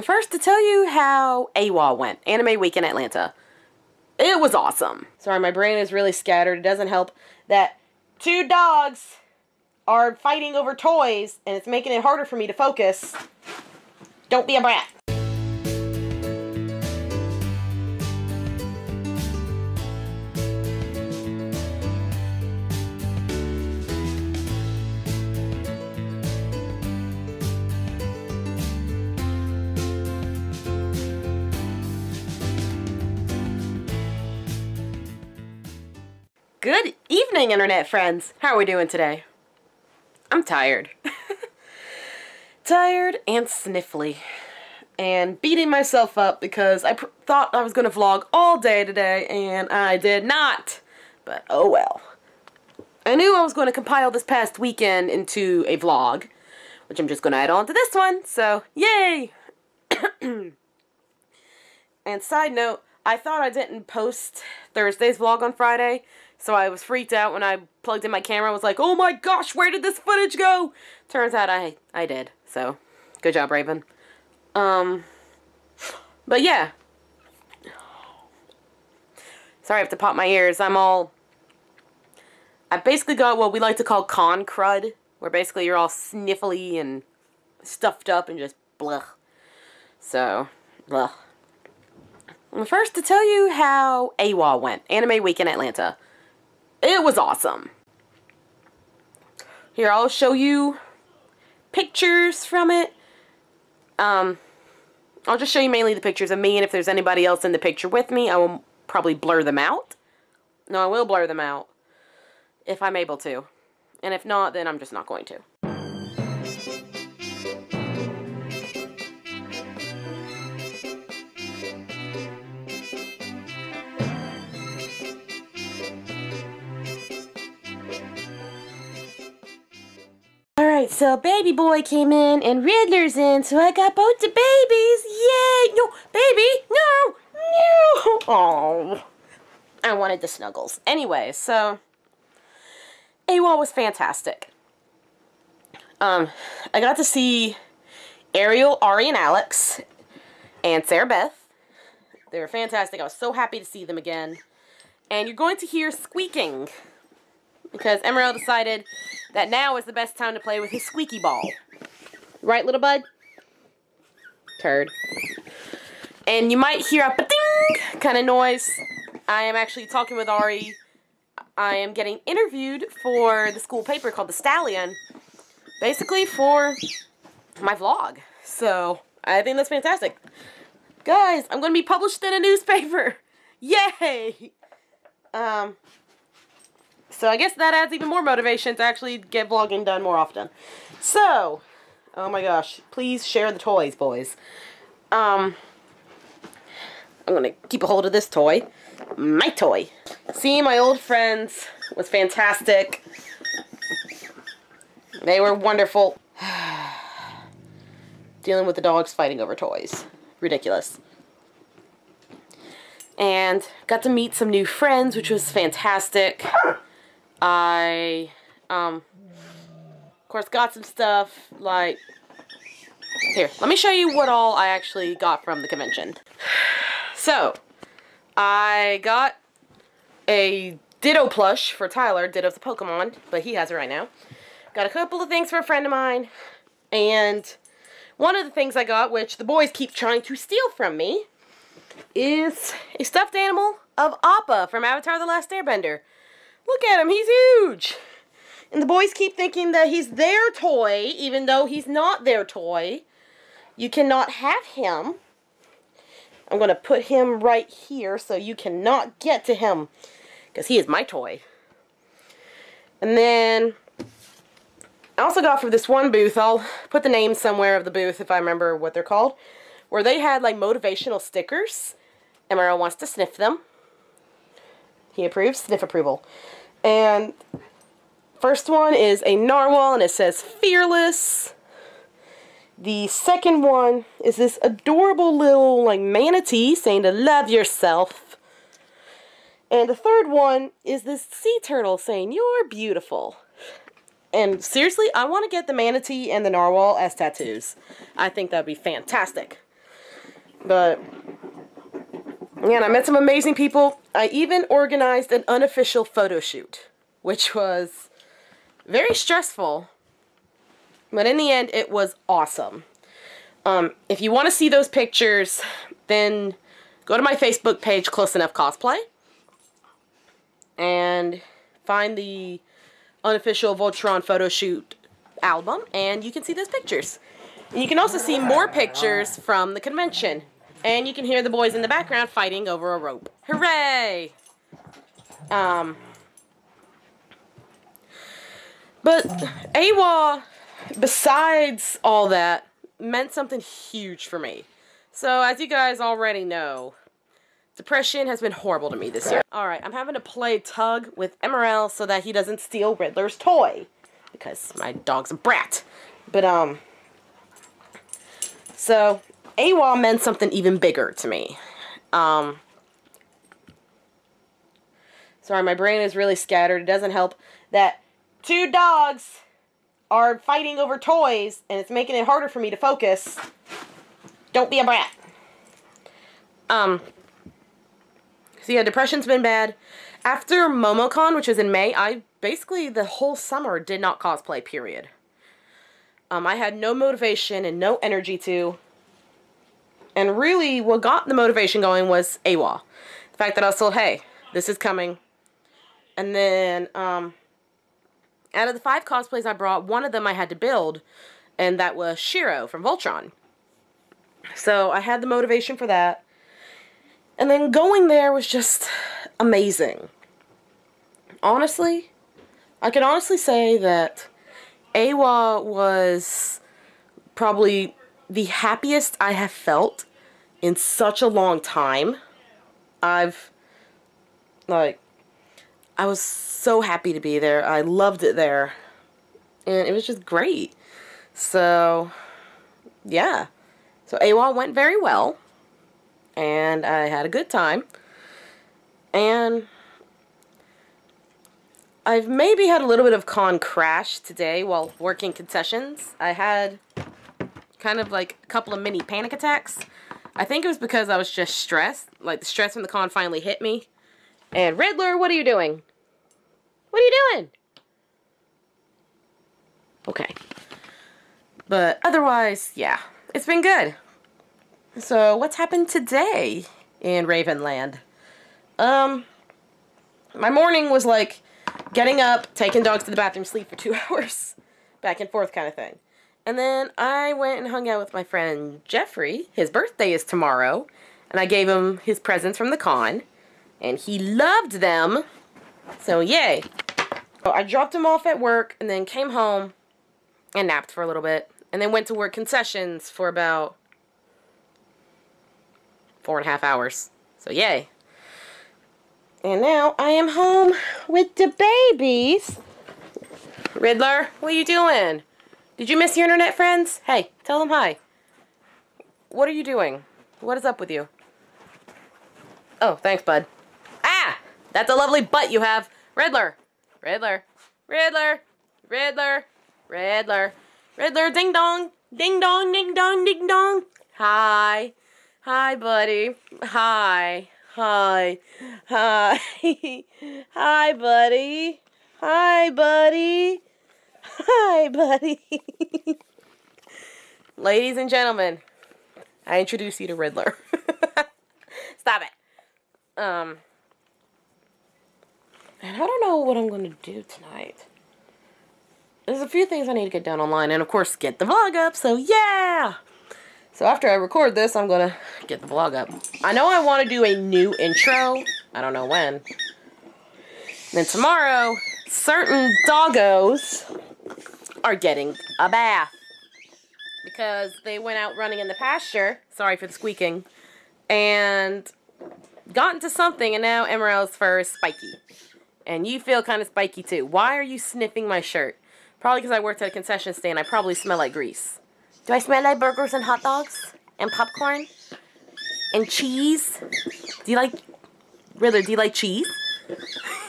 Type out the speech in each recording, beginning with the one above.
First, to tell you how AWA went, Anime Week in Atlanta. It was awesome. Sorry, my brain is really scattered. It doesn't help that two dogs are fighting over toys and it's making it harder for me to focus. Don't be a brat. Good evening, internet friends. How are we doing today? I'm tired. tired and sniffly. And beating myself up because I thought I was going to vlog all day today and I did not. But oh well. I knew I was going to compile this past weekend into a vlog, which I'm just going to add on to this one, so yay! and side note, I thought I didn't post Thursday's vlog on Friday, so I was freaked out when I plugged in my camera. I was like, oh my gosh, where did this footage go? Turns out I, I did. So, good job, Raven. Um, but yeah. Sorry, I have to pop my ears. I'm all... I basically got what we like to call con crud, where basically you're all sniffly and stuffed up and just blah. So, blah. First, to tell you how AWA went, Anime Week in Atlanta. It was awesome. Here, I'll show you pictures from it. Um, I'll just show you mainly the pictures of me, and if there's anybody else in the picture with me, I will probably blur them out. No, I will blur them out, if I'm able to. And if not, then I'm just not going to. So baby boy came in and Riddler's in, so I got both the babies. Yay! No, baby! No! No! Oh, I wanted the snuggles. Anyway, so AWA was fantastic. Um, I got to see Ariel, Ari, and Alex, and Sarah Beth. They were fantastic. I was so happy to see them again. And you're going to hear squeaking because Emerald decided that now is the best time to play with his squeaky ball. Right, little bud? Turd. And you might hear a ding kind of noise. I am actually talking with Ari. I am getting interviewed for the school paper called The Stallion. Basically for my vlog. So, I think that's fantastic. Guys, I'm going to be published in a newspaper. Yay! Um, so I guess that adds even more motivation to actually get vlogging done more often. So, oh my gosh, please share the toys, boys. Um, I'm going to keep a hold of this toy. My toy. Seeing my old friends was fantastic. They were wonderful. Dealing with the dogs fighting over toys. Ridiculous. And got to meet some new friends, which was fantastic. I, um, of course, got some stuff, like, here, let me show you what all I actually got from the convention. So, I got a Ditto plush for Tyler, Ditto's a Pokemon, but he has it right now. Got a couple of things for a friend of mine, and one of the things I got, which the boys keep trying to steal from me, is a stuffed animal of Appa from Avatar The Last Airbender. Look at him, he's huge. And the boys keep thinking that he's their toy, even though he's not their toy. You cannot have him. I'm going to put him right here so you cannot get to him. Because he is my toy. And then, I also got for this one booth, I'll put the name somewhere of the booth if I remember what they're called, where they had like motivational stickers. Emerald wants to sniff them. He approves, sniff approval. And first one is a narwhal and it says fearless. The second one is this adorable little like manatee saying to love yourself. And the third one is this sea turtle saying you're beautiful. And seriously, I want to get the manatee and the narwhal as tattoos. I think that would be fantastic. But, man, I met some amazing people. I even organized an unofficial photo shoot, which was very stressful. But in the end, it was awesome. Um, if you want to see those pictures, then go to my Facebook page, Close Enough Cosplay, and find the unofficial Voltron photo shoot album, and you can see those pictures. And you can also see more pictures from the convention. And you can hear the boys in the background fighting over a rope. Hooray! Um, but AWA, besides all that, meant something huge for me. So, as you guys already know, depression has been horrible to me this year. Alright, I'm having to play tug with Emerald so that he doesn't steal Riddler's toy. Because my dog's a brat. But, um... So, AWA meant something even bigger to me. Um... Sorry, my brain is really scattered. It doesn't help that two dogs are fighting over toys and it's making it harder for me to focus. Don't be a brat. Um, so yeah, depression's been bad. After MomoCon, which was in May, I basically the whole summer did not cosplay, period. Um, I had no motivation and no energy to. And really, what got the motivation going was AWA. The fact that I was told, hey, this is coming. And then, um, out of the five cosplays I brought, one of them I had to build, and that was Shiro from Voltron. So I had the motivation for that. And then going there was just amazing. Honestly, I can honestly say that AWA was probably the happiest I have felt in such a long time. I've, like, I was so happy to be there. I loved it there. And it was just great. So, yeah. So AWA went very well. And I had a good time. And I've maybe had a little bit of con crash today while working concessions. I had kind of like a couple of mini panic attacks. I think it was because I was just stressed. Like the stress from the con finally hit me. And Riddler, what are you doing? What are you doing? Okay. But otherwise, yeah, it's been good. So, what's happened today in Ravenland? Um, my morning was like getting up, taking dogs to the bathroom, sleep for two hours, back and forth kind of thing. And then I went and hung out with my friend Jeffrey. His birthday is tomorrow, and I gave him his presents from the con, and he loved them. So, yay. So I dropped him off at work and then came home and napped for a little bit, and then went to work concessions for about four and a half hours. So, yay. And now I am home with the babies. Riddler, what are you doing? Did you miss your internet friends? Hey, tell them hi. What are you doing? What is up with you? Oh, thanks, bud. Ah! That's a lovely butt you have. Riddler. Riddler. Riddler. Riddler. Riddler. Riddler. Ding dong. Ding dong. Ding dong. Ding dong. Hi. Hi, buddy. Hi. Hi. Hi. Hi, buddy. Hi, buddy. Hi, buddy. Ladies and gentlemen, I introduce you to Riddler. Stop it. Um, and I don't know what I'm going to do tonight. There's a few things I need to get done online, and of course, get the vlog up, so yeah! So after I record this, I'm going to get the vlog up. I know I want to do a new intro. I don't know when. Then tomorrow, certain doggos are getting a bath. Because they went out running in the pasture. Sorry for the squeaking. And got into something, and now Emerald's fur is spiky. And you feel kind of spiky too. Why are you sniffing my shirt? Probably because I worked at a concession stand. I probably smell like grease. Do I smell like burgers and hot dogs? And popcorn? And cheese? Do you like... Riddler, do you like cheese?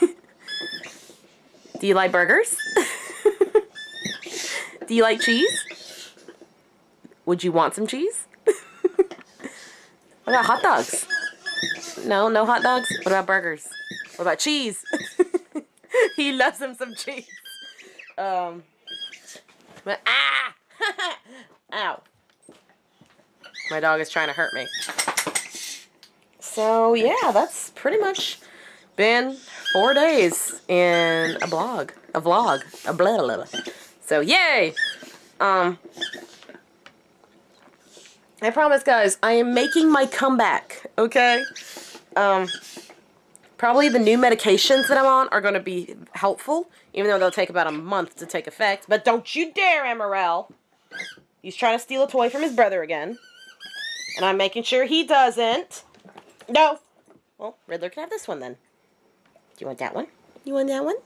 do you like burgers? do you like cheese? Would you want some cheese? What about hot dogs? No, no hot dogs? What about burgers? What about cheese? he loves him some cheese. Um, but, ah! Ow. My dog is trying to hurt me. So, yeah, that's pretty much been four days in a blog. A vlog. A blah, blah, blah. So, yay! Um, I promise, guys, I am making my comeback, okay? Um, probably the new medications that I'm on are going to be helpful, even though they'll take about a month to take effect. But don't you dare, Emerald! He's trying to steal a toy from his brother again. And I'm making sure he doesn't. No! Well, Riddler can have this one then. Do you want that one? You want that one?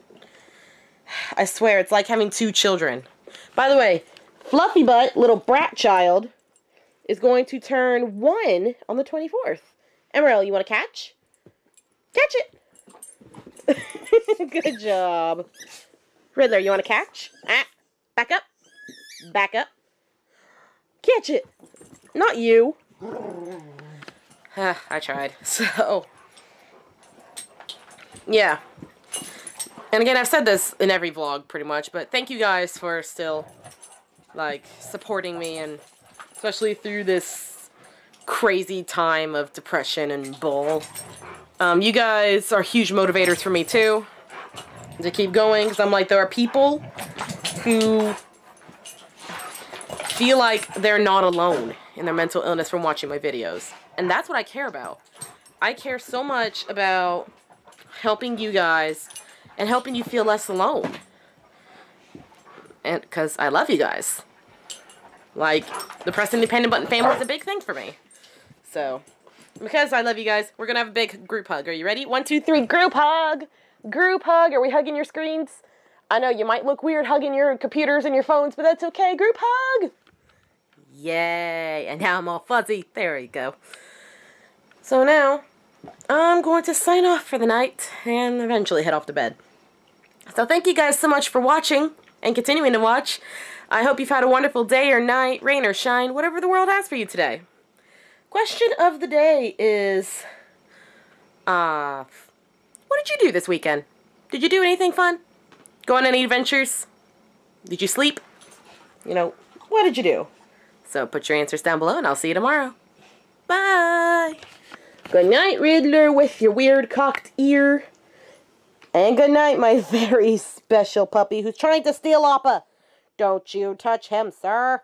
I swear, it's like having two children. By the way, Fluffy Butt, little brat child, is going to turn one on the 24th. Emerald, you want to catch? Catch it! Good job. Riddler, you want to catch? Ah, back up. Back up. Catch it. Not you. I tried. So, yeah. And again, I've said this in every vlog pretty much, but thank you guys for still, like, supporting me and especially through this crazy time of depression and bull. Um, you guys are huge motivators for me too to keep going because I'm like there are people who feel like they're not alone in their mental illness from watching my videos and that's what I care about. I care so much about helping you guys and helping you feel less alone and because I love you guys. Like, the Pressing the Panic Button family is a big thing for me. So, because I love you guys, we're going to have a big group hug. Are you ready? One, two, three, group hug! Group hug! Are we hugging your screens? I know you might look weird hugging your computers and your phones, but that's okay. Group hug! Yay! And now I'm all fuzzy. There you go. So now, I'm going to sign off for the night and eventually head off to bed. So thank you guys so much for watching and continuing to watch. I hope you've had a wonderful day or night, rain or shine, whatever the world has for you today. Question of the day is, uh, what did you do this weekend? Did you do anything fun? Go on any adventures? Did you sleep? You know, what did you do? So put your answers down below and I'll see you tomorrow. Bye! Good night, Riddler, with your weird cocked ear. And good night, my very special puppy who's trying to steal Appa. Don't you touch him, sir.